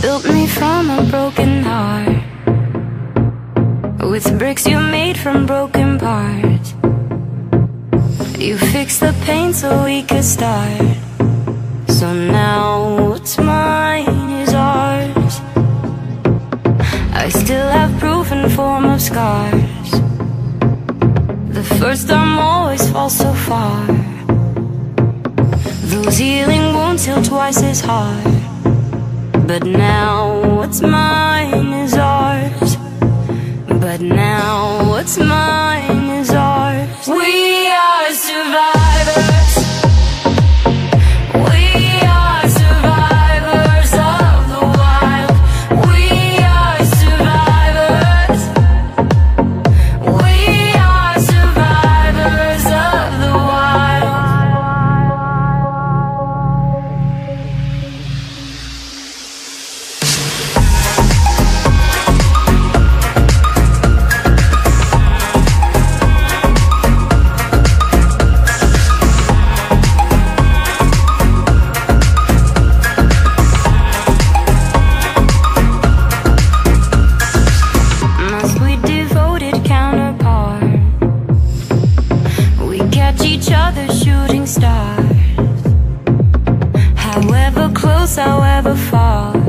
Built me from a broken heart With bricks you made from broken parts. You fixed the pain so we could start. So now what's mine is ours. I still have proof in form of scars. The first time always falls so far. Those healing wounds heal twice as hard but now what's mine is ours. But now what's mine each other shooting stars. However close, however far.